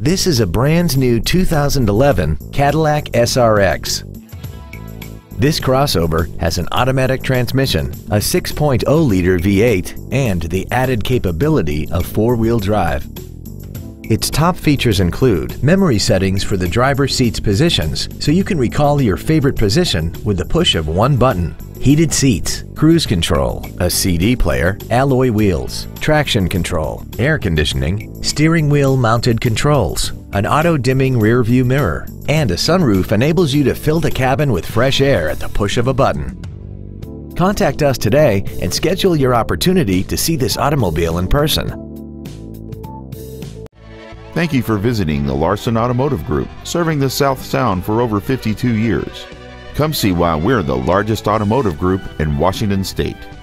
This is a brand new 2011 Cadillac SRX. This crossover has an automatic transmission, a 6.0-liter V8, and the added capability of four-wheel drive. Its top features include memory settings for the driver's seat's positions so you can recall your favorite position with the push of one button, heated seats, cruise control, a CD player, alloy wheels, traction control, air conditioning, steering wheel mounted controls, an auto-dimming rear view mirror, and a sunroof enables you to fill the cabin with fresh air at the push of a button. Contact us today and schedule your opportunity to see this automobile in person. Thank you for visiting the Larson Automotive Group, serving the South Sound for over 52 years. Come see why we're the largest automotive group in Washington State.